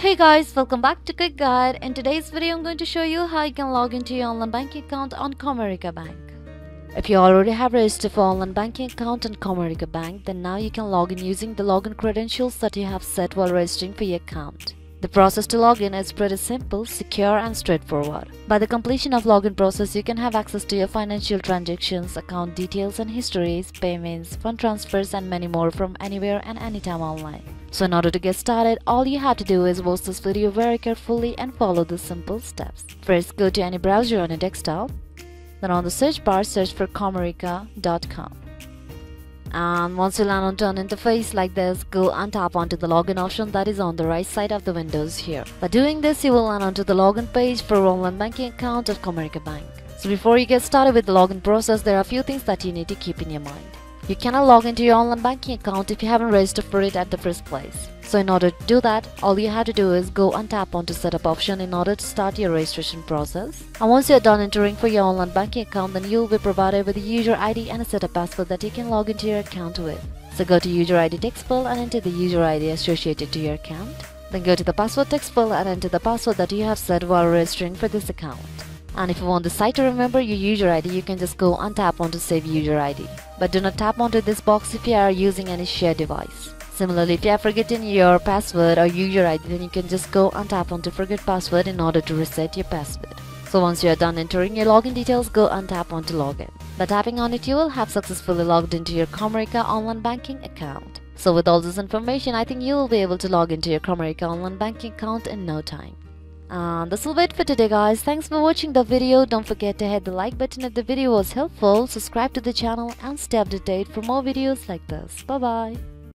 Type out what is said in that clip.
Hey guys, welcome back to Quick Guide. In today's video, I'm going to show you how you can log into your online banking account on Comerica Bank. If you already have registered for online banking account on Comerica Bank, then now you can log in using the login credentials that you have set while registering for your account. The process to log in is pretty simple, secure and straightforward. By the completion of login process, you can have access to your financial transactions, account details and histories, payments, fund transfers and many more from anywhere and anytime online. So in order to get started, all you have to do is watch this video very carefully and follow the simple steps. First, go to any browser on your desktop. Then on the search bar, search for comerica.com and once you land onto an interface like this, go and tap onto the login option that is on the right side of the windows here. By doing this, you will land onto the login page for online banking account at Comerica Bank. So before you get started with the login process, there are a few things that you need to keep in your mind. You cannot log into your online banking account if you haven't registered for it at the first place. So in order to do that, all you have to do is go and tap onto setup option in order to start your registration process. And once you're done entering for your online banking account, then you'll be provided with a user ID and a setup password that you can log into your account with. So go to user ID text field and enter the user ID associated to your account. Then go to the password text field and enter the password that you have set while registering for this account. And if you want the site to remember your user ID, you can just go and tap on to save user ID. But do not tap onto this box if you are using any shared device. Similarly, if you have forgotten your password or user ID, then you can just go and tap onto forget password in order to reset your password. So once you are done entering your login details, go and tap on to login. By tapping on it, you will have successfully logged into your Comerica online banking account. So with all this information, I think you will be able to log into your Comerica online banking account in no time. Uh, this will be it for today guys. Thanks for watching the video. Don't forget to hit the like button if the video was helpful, subscribe to the channel and stay updated for more videos like this. Bye bye.